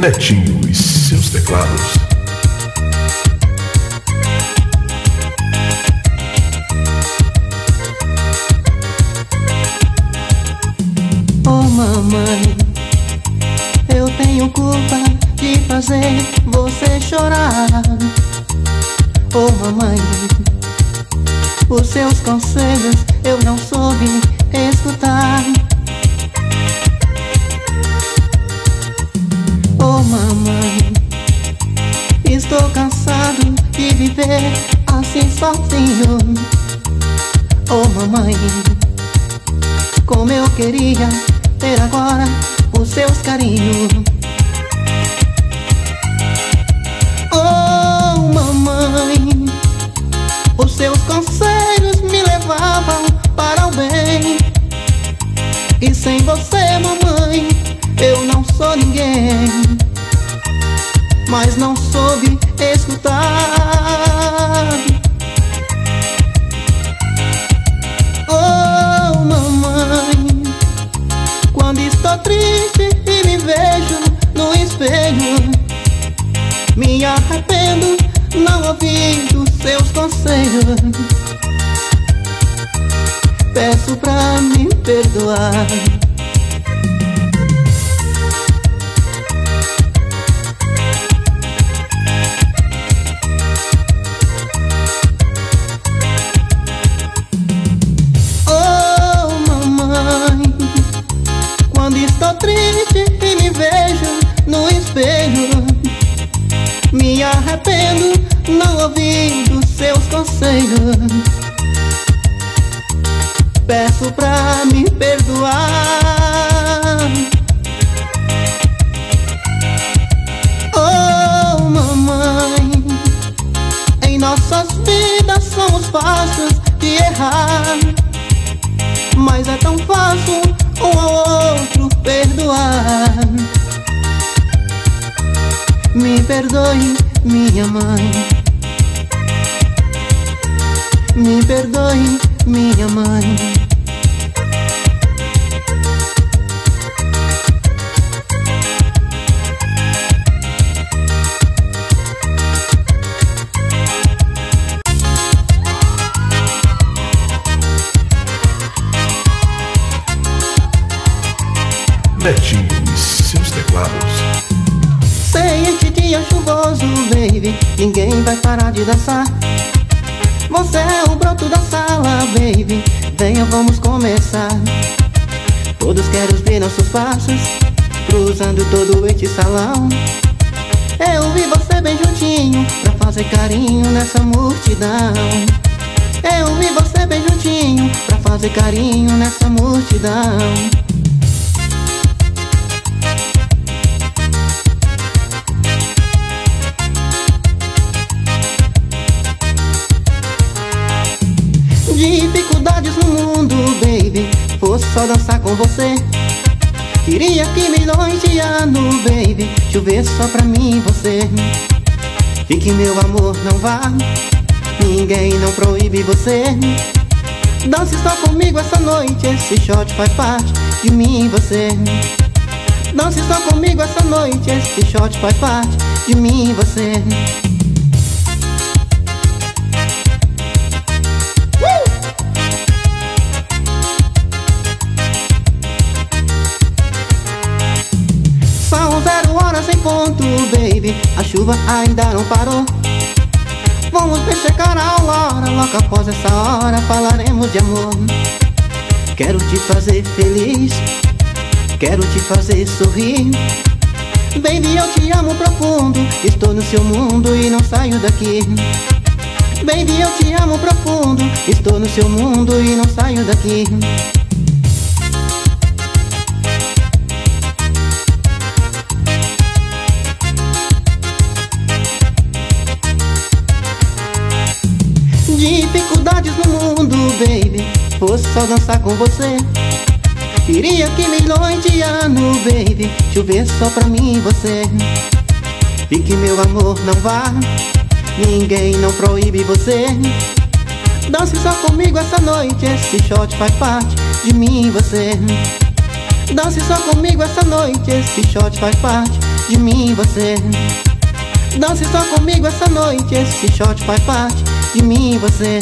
Netinho e seus teclados. Oh mamãe, eu tenho culpa de fazer você chorar. Oh mamãe, os seus conselhos eu não soube escutar. Estou cansado de viver assim sozinho. Oh mamãe, como eu queria ter agora os seus carinhos. Perdoar. Tão fácil um ao outro perdoar. Me perdoe, minha mãe. Me perdoe, minha mãe. Netinho e seus teclados. Sei este dia chuvoso, baby, ninguém vai parar de dançar. Você é o broto da sala, baby, venha vamos começar. Todos querem ver nossos passos, cruzando todo este salão. Eu vi você bem juntinho, pra fazer carinho nessa multidão. Eu vi você bem juntinho, pra fazer carinho nessa multidão. Dificuldades no mundo, baby. Fosse só dançar com você. Queria que milhões de anos, baby. Chover só pra mim e você. Fique meu amor, não vá. Ninguém não proíbe você. Dance só comigo essa noite. Esse shot faz parte de mim e você. Dance só comigo essa noite. Esse shot faz parte de mim e você A chuva ainda não parou. Vamos checar a aurora Logo após essa hora falaremos de amor. Quero te fazer feliz Quero te fazer sorrir. Baby, eu te amo profundo Estou no seu mundo e não saio daqui. Baby, eu te amo profundo Estou no seu mundo e não saio daqui baby Fosse só dançar com você. Queria que milhões de anos, baby Chover só pra mim e você. Fique meu amor, não vá Ninguém não proíbe você. Dance só comigo essa noite Esse shot faz parte de mim e você. Dance só comigo essa noite Esse shot faz parte de mim e você. Dance só comigo essa noite, esse shot faz parte de mim e você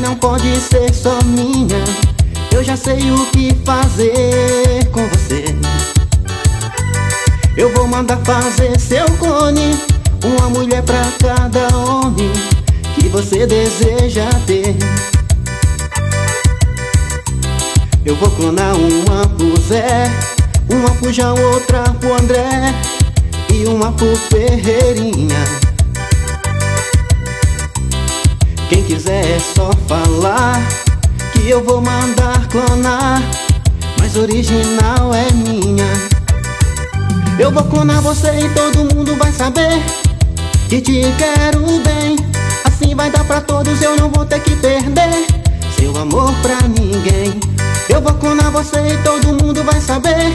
não pode ser só minha. Eu já sei o que fazer com você. Eu vou mandar fazer seu clone Uma mulher pra cada homem Que você deseja ter. Eu vou clonar uma pro Zé Uma pro João, outra pro André E uma pro Ferreirinha quem quiser é só falar Que eu vou mandar clonar Mas original é minha. Eu vou clonar você e todo mundo vai saber Que te quero bem. Assim vai dar pra todos, eu não vou ter que perder Seu amor pra ninguém. Eu vou clonar você e todo mundo vai saber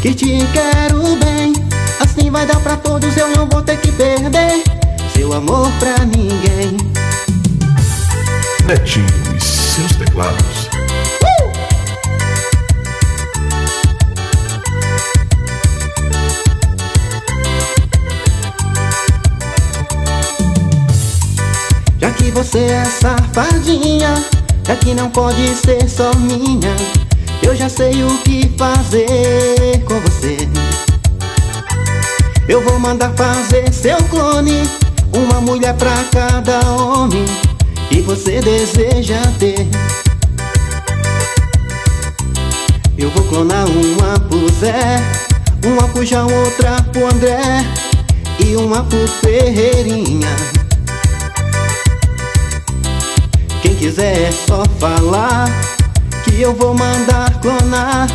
Que te quero bem. Assim vai dar pra todos, eu não vou ter que perder Seu amor pra ninguém Netinho e seus teclados. Uh! Já que você é safadinha, já que não pode ser só minha, eu já sei o que fazer com você. Eu vou mandar fazer seu clone, uma mulher pra cada homem que você deseja ter. Eu vou clonar uma pro Zé, uma pro João, outra pro André e uma pro Ferreirinha. Quem quiser é só falar que eu vou mandar clonar,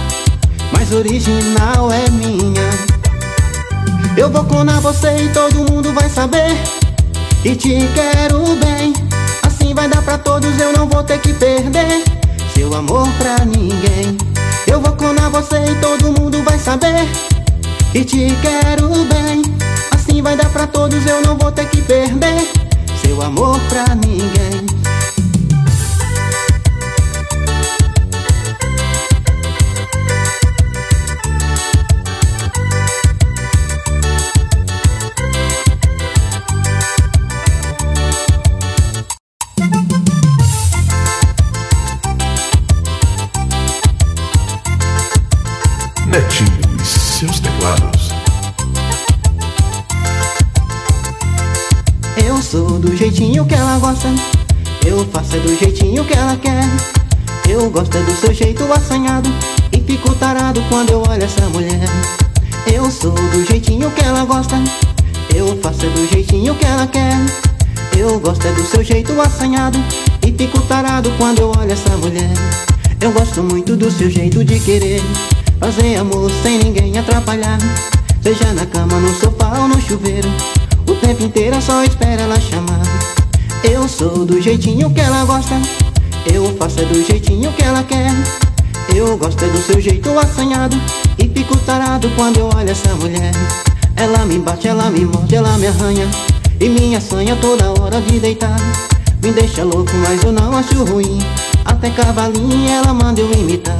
mas original é minha. Eu vou clonar você e todo mundo vai saber que te quero bem vai dar pra todos, eu não vou ter que perder Seu amor pra ninguém. Eu vou clonar você e todo mundo vai saber Que te quero bem. Assim vai dar pra todos, eu não vou ter que perder Seu amor pra ninguém gosto é do seu jeito assanhado e fico tarado quando eu olho essa mulher. Eu gosto muito do seu jeito de querer. Fazer amor sem ninguém atrapalhar Seja na cama, no sofá ou no chuveiro O tempo inteiro só espera ela chamar Eu sou do jeitinho que ela gosta Eu faço é do jeitinho que ela quer Eu gosto é do seu jeito assanhado E fico tarado quando eu olho essa mulher Ela me bate, ela me morde, ela me arranha E minha sonha toda hora de deitar. Me deixa louco, mas eu não acho ruim. Até cavalinho ela manda eu imitar.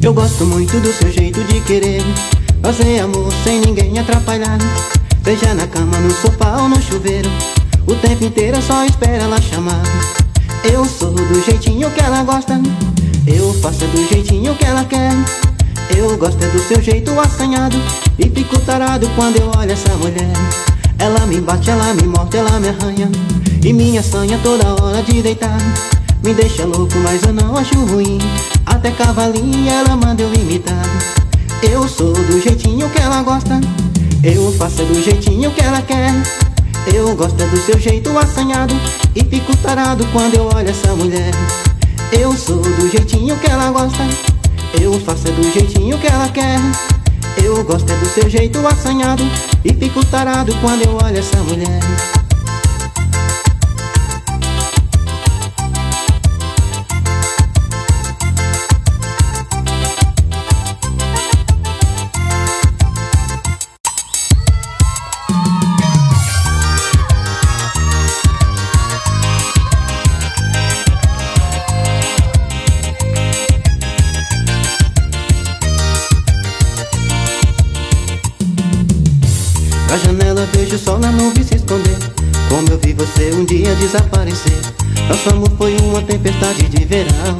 Eu gosto muito do seu jeito de querer. Fazer amor sem ninguém atrapalhar. Seja na cama, no sofá ou no chuveiro. O tempo inteiro só espera ela chamar Eu sou do jeitinho que ela gosta. Eu faço do jeitinho que ela quer. Eu gosto é do seu jeito assanhado. E fico tarado quando eu olho essa mulher. Ela me bate, ela me morde, ela me arranha. E minha sonha toda hora de deitar. Me deixa louco, mas eu não acho ruim. Até cavalinha ela manda eu imitar. Eu sou do jeitinho que ela gosta. Eu faço do jeitinho que ela quer Eu gosto é do seu jeito assanhado e fico tarado quando eu olho essa mulher. Eu sou do jeitinho que ela gosta, eu faço é do jeitinho que ela quer. Eu gosto é do seu jeito assanhado e fico tarado quando eu olho essa mulher. Você um dia desaparecer. Nosso amor foi uma tempestade de verão.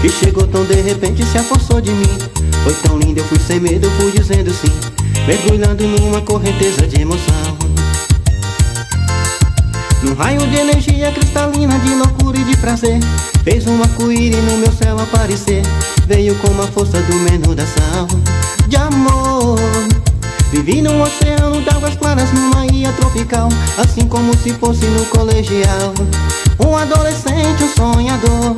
Que chegou tão de repente e se apossou de mim. Foi tão lindo, eu fui sem medo, fui dizendo sim. Mergulhando numa correnteza de emoção. Num raio de energia cristalina, de loucura e de prazer Fez um arco-íris no meu céu aparecer. Veio com a força do menuração De amor Vivi num oceano d'águas claras numa ilha tropical Assim como se fosse no colegial. Um adolescente, um sonhador.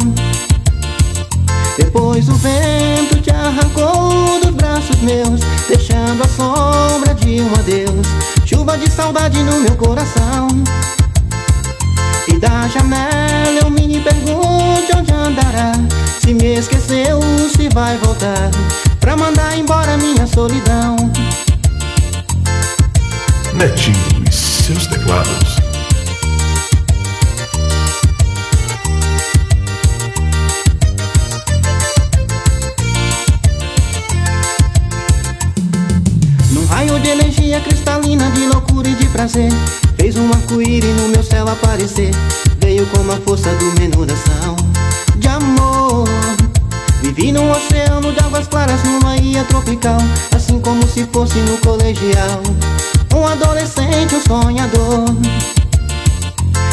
Depois o vento te arrancou dos braços meus Deixando a sombra de um adeus. Chuva de saudade no meu coração. E da janela eu me pergunto onde andará. Se me esqueceu, se vai voltar. Pra mandar embora minha solidão Netinho e seus teclados. Num raio de energia cristalina de loucura e de prazer Fez um arco-íris no meu céu aparecer. Veio com a força do menuração De amor. Vivi num oceano de águas claras numa ilha tropical Assim como se fosse no colegial Um adolescente, um sonhador.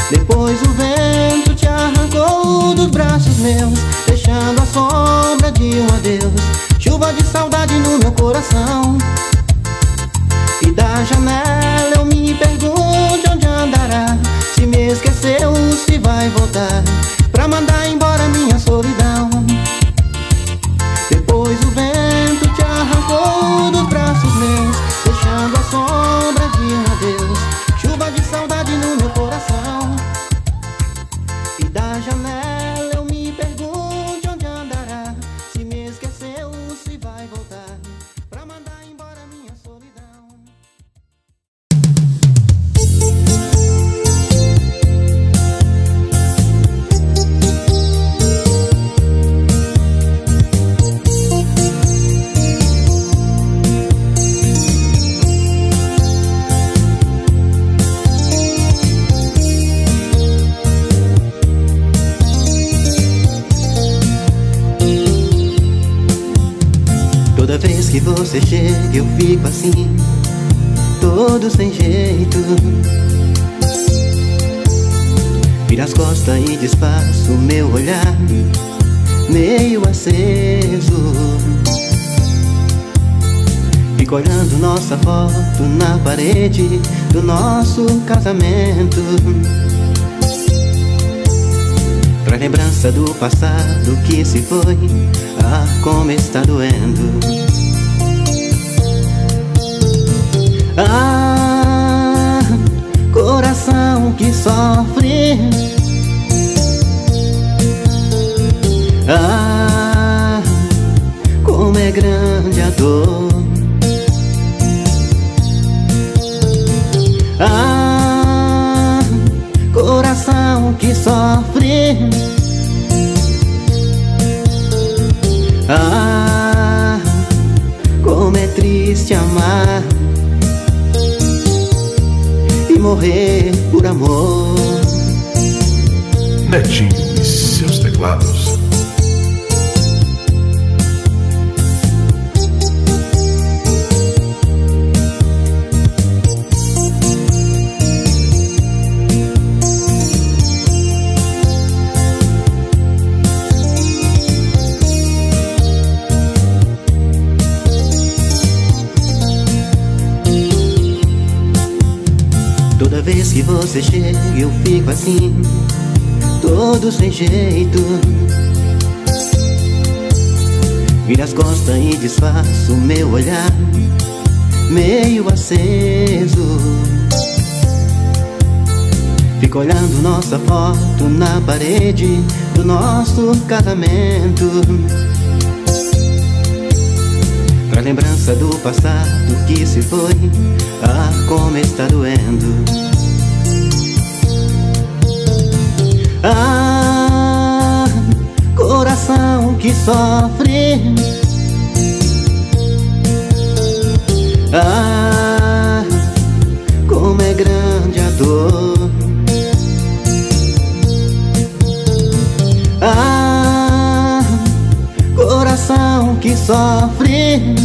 Depois o vento te arrancou dos braços meus Deixando a sombra de um adeus. Chuva de saudade no meu coração. E da janela eu me pergunto onde andará. Se me esqueceu, se vai voltar. Pra mandar embora minha solidão. Depois o vento te arrancou você chega eu fico assim Todo sem jeito. Vira as costas e despaço o meu olhar Meio aceso. Fico olhando nossa foto na parede Do nosso casamento. Traz lembrança do passado que se foi Ah, como está doendo Ah, coração que sofre. Ah, como é grande a dor. Ah, coração que sofre. Ah, morrer por amor Netinho e seus teclados. Todo sem jeito. Vira as costas e disfarço meu olhar Meio aceso. Fico olhando nossa foto na parede Do nosso casamento. Pra lembrança do passado que se foi Ah, como está doendo Ah, coração que sofre. Ah, como é grande a dor. Ah, coração que sofre.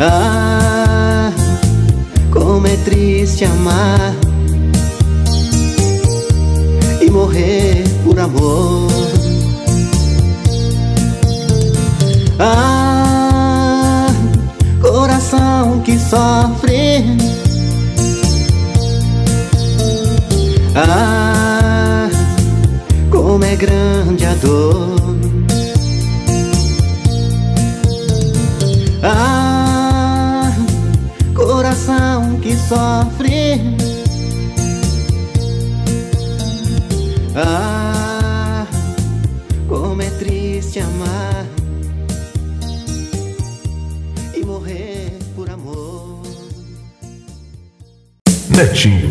Ah, como é triste amar morrer por amor. Ah, coração que sofre. Ah, como é grande a dor. Ah, coração que sofre Ah, como é triste amar E morrer por amor. Netinho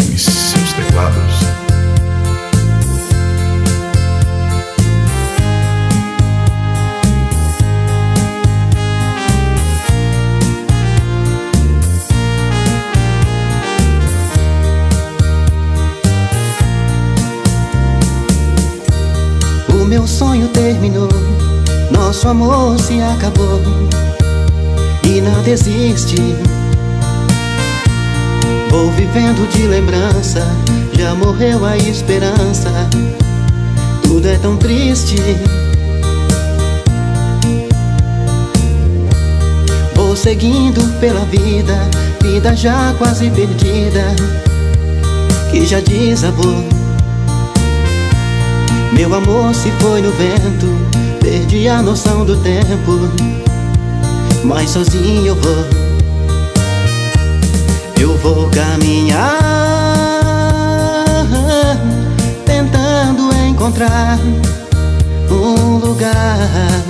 se acabou e nada existe. Vou vivendo de lembrança, já morreu a esperança. Tudo é tão triste. Vou seguindo pela vida, vida já quase perdida, que já desabou. Meu amor se foi no vento, perdi a noção do tempo. Mas sozinho eu vou, eu vou caminhar, tentando encontrar um lugar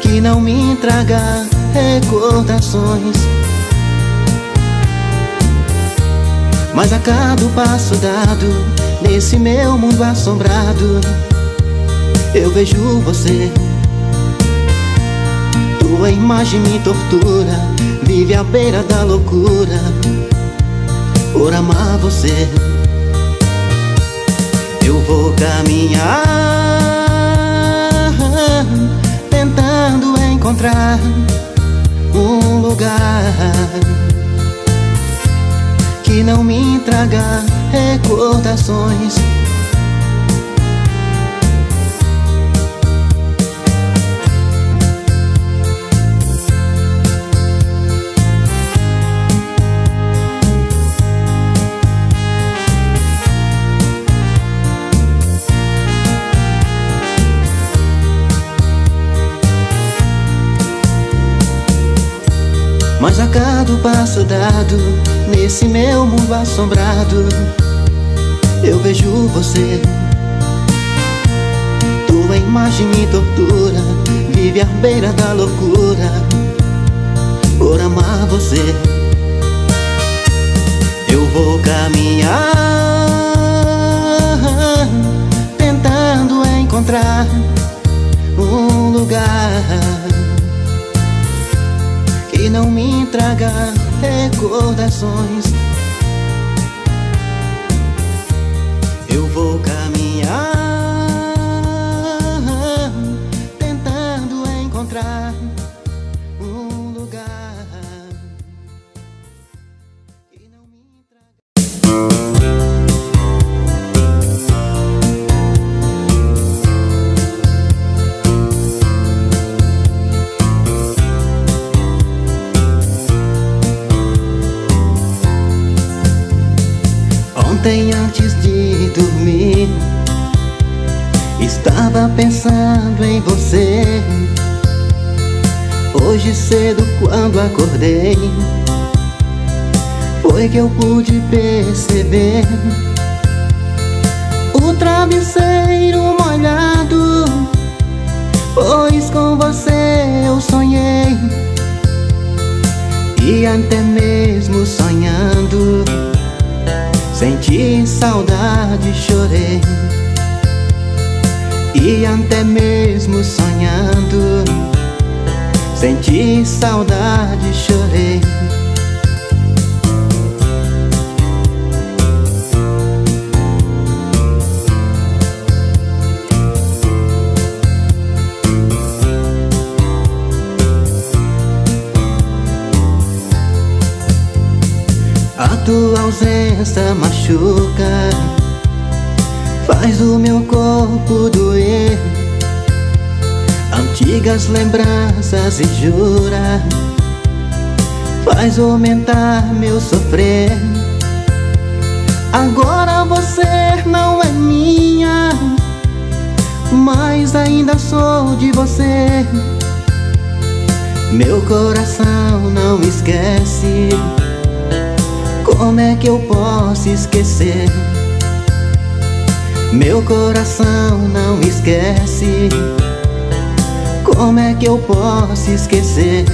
que não me traga recordações. Mas a cada passo dado Nesse meu mundo assombrado Eu vejo você Tua imagem me tortura Vive à beira da loucura Por amar você Eu vou caminhar Tentando encontrar Um lugar que não me traga recordações. Passo dado Nesse meu mundo assombrado Eu vejo você. Tua imagem me tortura Vive à beira da loucura Por amar você. Eu vou caminhar Tentando encontrar Um lugar que não me traga recordações. Eu vou caminhar, Ontem antes de dormir. Estava pensando em você. Hoje cedo quando acordei Foi que eu pude perceber O travesseiro molhado. Pois com você eu sonhei E até mesmo sonhando Senti saudade, chorei. E até mesmo sonhando. Senti saudade, chorei ausência machuca. Faz o meu corpo doer. Antigas lembranças e jura. Faz aumentar meu sofrer. Agora você não é minha Mas ainda sou de você. Meu coração não esquece como é que eu posso esquecer? Meu coração não esquece Como é que eu posso esquecer?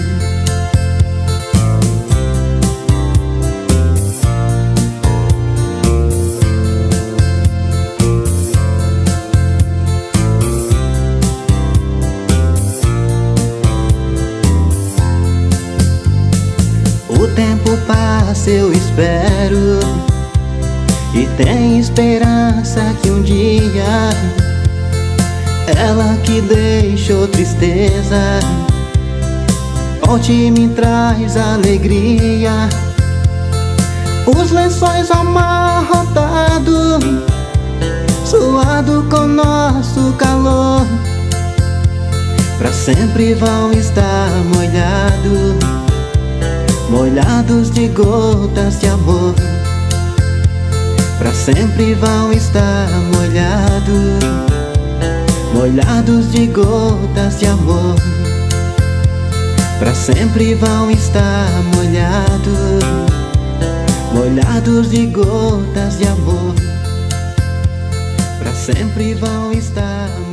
O tempo passa, eu espero. E tem esperança que um dia Ela que deixou tristeza Volte e me traz alegria. Os lençóis amarrotados Suado com nosso calor Pra sempre vão estar molhados molhados de gotas de amor. Pra sempre vão estar molhados Molhados de gotas de amor. Pra sempre vão estar molhados Molhados de gotas de amor. Pra sempre vão estar molhados